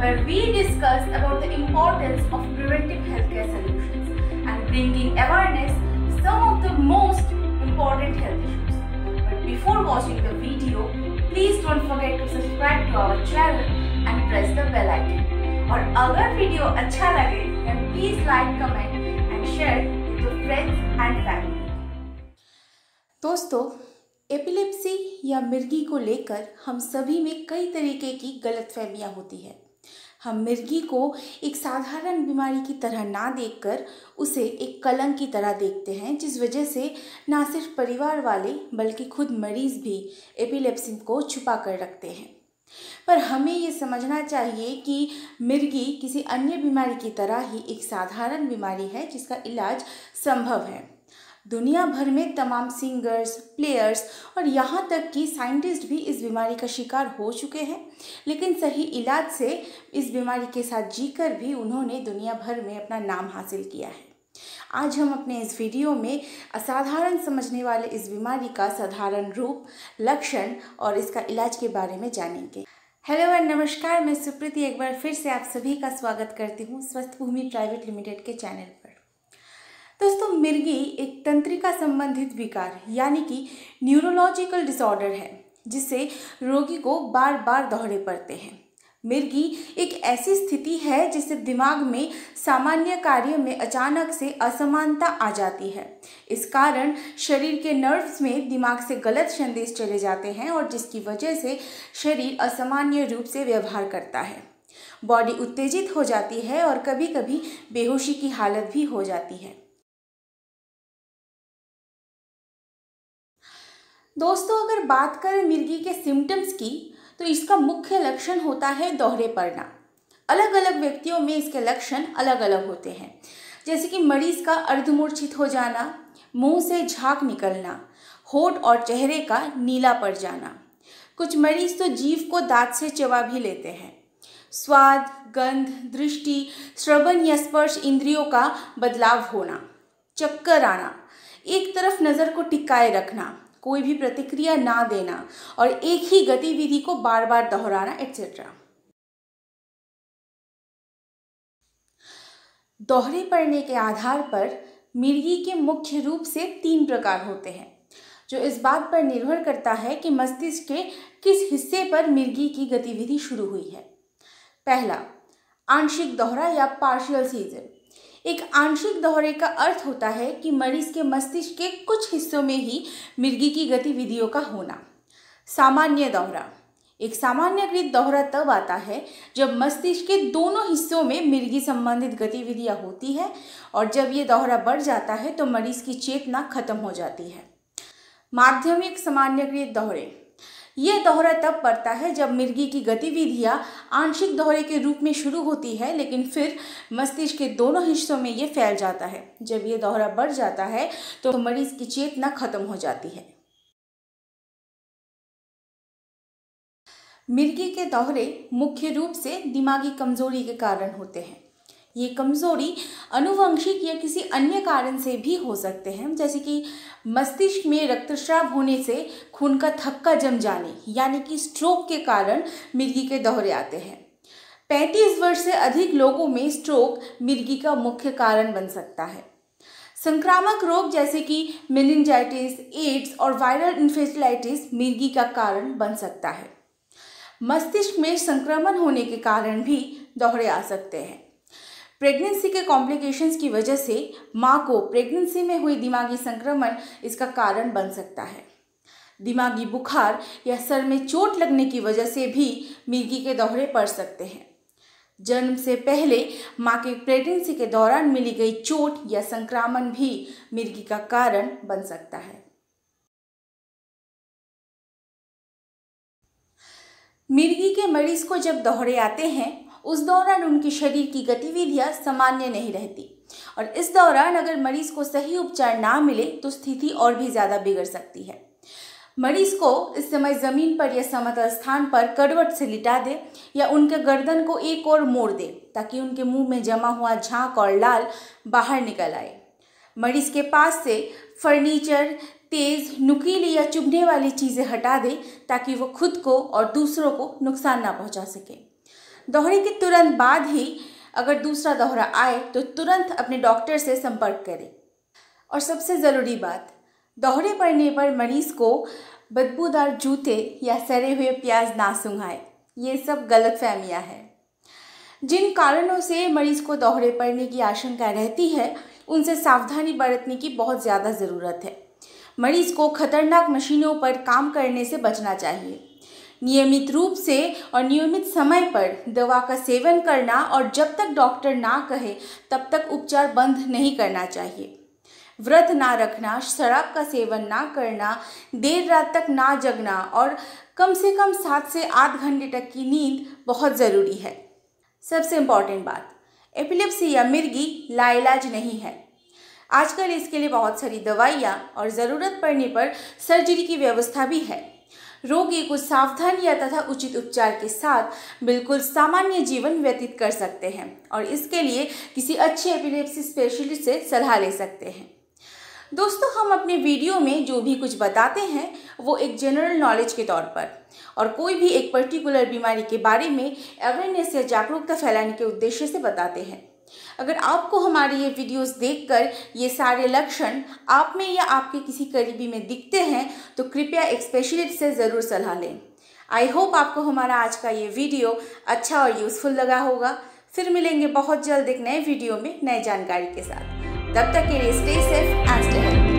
Where we discuss about the importance of preventive healthcare solutions and bringing awareness to some of the most important health issues. But before watching the video, please don't forget to subscribe to our channel and press the bell icon. और अगर video अच्छा लगे then please like, comment and share with your friends and family. दोस्तों epilepsy या मिर्गी को लेकर हम सभी में कई तरीके की गलतफहमियाँ होती है हम मिर्गी को एक साधारण बीमारी की तरह ना देखकर उसे एक कलंक की तरह देखते हैं, जिस वजह से ना सिर्फ़ परिवार वाले बल्कि खुद मरीज़ भी एपिलेप्सी को छुपा कर रखते हैं। पर हमें ये समझना चाहिए कि मिर्गी किसी अन्य बीमारी की तरह ही एक साधारण बीमारी है जिसका इलाज संभव है। दुनिया भर में तमाम सिंगर्स, प्लेयर्स और यहाँ तक कि साइंटिस्ट भी इस बीमारी का शिकार हो चुके हैं। लेकिन सही इलाज से इस बीमारी के साथ जीकर भी उन्होंने दुनिया भर में अपना नाम हासिल किया है। आज हम अपने इस वीडियो में असाधारण समझने वाले इस बीमारी का साधारण रूप, लक्षण और इसका इलाज के बारे में जानेंगे। हेलो एंड नमस्कार, मैं सुप्रीति एक बार फिर से आप सभी का स्वागत करती हूँ स्वस्थ भूमि प्राइवेट लिमिटेड के चैनल दोस्तों, मिर्गी एक तंत्रिका संबंधित विकार, यानी कि न्यूरोलॉजिकल डिसऑर्डर है, जिससे रोगी को बार बार दोहरे पड़ते हैं। मिर्गी एक ऐसी स्थिति है जिससे दिमाग में सामान्य कार्य में अचानक से असमानता आ जाती है। इस कारण शरीर के नर्व्स में दिमाग से गलत संदेश चले जाते हैं और जिसकी वजह से शरीर असामान्य रूप से व्यवहार करता है। बॉडी उत्तेजित हो जाती है और कभी कभी बेहोशी की हालत भी हो जाती है। दोस्तों, अगर बात करें मिर्गी के सिम्टम्स की तो इसका मुख्य लक्षण होता है दोहरे पड़ना। अलग अलग व्यक्तियों में इसके लक्षण अलग अलग होते हैं। जैसे कि मरीज़ का अर्धमूर्छित हो जाना, मुँह से झाग निकलना, होठ और चेहरे का नीला पड़ जाना। कुछ मरीज़ तो जीव को दांत से चबा भी लेते हैं। स्वाद, गंध, दृष्टि श्रवण या स्पर्श इंद्रियों का बदलाव होना, चक्कर आना, एक तरफ़ नज़र को टिकाए रखना कोई भी प्रतिक्रिया ना देना और एक ही गतिविधि को बार बार दोहराना एटसेट्रा दोहरे पड़ने के आधार पर मिर्गी के मुख्य रूप से तीन प्रकार होते हैं, जो इस बात पर निर्भर करता है कि मस्तिष्क के किस हिस्से पर मिर्गी की गतिविधि शुरू हुई है। पहला, आंशिक दोहरा या पार्शियल सीज़न एक आंशिक दोहरे का अर्थ होता है कि मरीज़ के मस्तिष्क के कुछ हिस्सों में ही मिर्गी की गतिविधियों का होना। सामान्य दोहरा एक सामान्यकृत दोहरा तब आता है जब मस्तिष्क के दोनों हिस्सों में मिर्गी संबंधित गतिविधियाँ होती है और जब ये दोहरा बढ़ जाता है तो मरीज़ की चेतना खत्म हो जाती है। माध्यमिक सामान्यकृत दोहरे ये दोहरा तब पड़ता है जब मिर्गी की गतिविधियाँ आंशिक दोहरे के रूप में शुरू होती है, लेकिन फिर मस्तिष्क के दोनों हिस्सों में ये फैल जाता है। जब ये दोहरा बढ़ जाता है तो मरीज़ की चेतना खत्म हो जाती है। मिर्गी के दोहरे मुख्य रूप से दिमागी कमज़ोरी के कारण होते हैं। ये कमज़ोरी अनुवंशिक या किसी अन्य कारण से भी हो सकते हैं। जैसे कि मस्तिष्क में रक्तस्राव होने से खून का थक्का जम जाने, यानी कि स्ट्रोक के कारण मिर्गी के दोहरे आते हैं। 35 वर्ष से अधिक लोगों में स्ट्रोक मिर्गी का मुख्य कारण बन सकता है। संक्रामक रोग जैसे कि मेनिंजाइटिस एड्स और वायरल इन्फेस्टिलाइटिस मिर्गी का कारण बन सकता है। मस्तिष्क में संक्रमण होने के कारण भी दोहरे आ सकते हैं। प्रेगनेंसी के कॉम्प्लिकेशंस की वजह से माँ को प्रेगनेंसी में हुई दिमागी संक्रमण इसका कारण बन सकता है। दिमागी बुखार या सर में चोट लगने की वजह से भी मिर्गी के दोहरे पड़ सकते हैं। जन्म से पहले माँ के प्रेगनेंसी के दौरान मिली गई चोट या संक्रमण भी मिर्गी का कारण बन सकता है। मिर्गी के मरीज़ को जब दोहरे आते हैं उस दौरान उनके शरीर की गतिविधियाँ सामान्य नहीं रहती। और इस दौरान अगर मरीज़ को सही उपचार ना मिले तो स्थिति और भी ज़्यादा बिगड़ सकती है। मरीज़ को इस समय ज़मीन पर या समतल स्थान पर करवट से लिटा दे या उनके गर्दन को एक और मोड़ दे, ताकि उनके मुँह में जमा हुआ झाँक और लाल बाहर निकल आए। मरीज़ के पास से फर्नीचर, तेज़, नुकीली या चुभने वाली चीज़ें हटा दे, ताकि वो खुद को और दूसरों को नुकसान ना पहुँचा सके। दोहरे के तुरंत बाद ही अगर दूसरा दोहरा आए तो तुरंत अपने डॉक्टर से संपर्क करें। और सबसे ज़रूरी बात, दोहरे पड़ने पर मरीज़ को बदबूदार जूते या सड़े हुए प्याज ना सुंघाए। ये सब गलत फहमियाँ हैं। जिन कारणों से मरीज़ को दोहरे पड़ने की आशंका रहती है, उनसे सावधानी बरतने की बहुत ज़्यादा ज़रूरत है। मरीज़ को खतरनाक मशीनों पर काम करने से बचना चाहिए। नियमित रूप से और नियमित समय पर दवा का सेवन करना और जब तक डॉक्टर ना कहे, तब तक उपचार बंद नहीं करना चाहिए। व्रत ना रखना, शराब का सेवन ना करना, देर रात तक ना जगना और कम से कम सात से आठ घंटे तक की नींद बहुत ज़रूरी है। सबसे इंपॉर्टेंट बात एपिलेप्सी या मिर्गी लाइलाज नहीं है। आजकल इसके लिए बहुत सारी दवाइयाँ और ज़रूरत पड़ने पर सर्जरी की व्यवस्था भी है। रोगी कुछ सावधानियाँ तथा उचित उपचार के साथ बिल्कुल सामान्य जीवन व्यतीत कर सकते हैं और इसके लिए किसी अच्छे एपिलेप्सी स्पेशलिस्ट से सलाह ले सकते हैं। दोस्तों, हम अपने वीडियो में जो भी कुछ बताते हैं, वो एक जनरल नॉलेज के तौर पर। और कोई भी एक पर्टिकुलर बीमारी के बारे में अवेयरनेस या जागरूकता फैलाने के उद्देश्य से बताते हैं। अगर आपको हमारी ये वीडियोस देखकर ये सारे लक्षण आप में या आपके किसी करीबी में दिखते हैं तो कृपया एक स्पेशलिस्ट से ज़रूर सलाह लें। आई होप आपको हमारा आज का ये वीडियो अच्छा और यूज़फुल लगा होगा। फिर मिलेंगे बहुत जल्द एक नए वीडियो में नए जानकारी के साथ। तब तक के लिए stay safe and stay health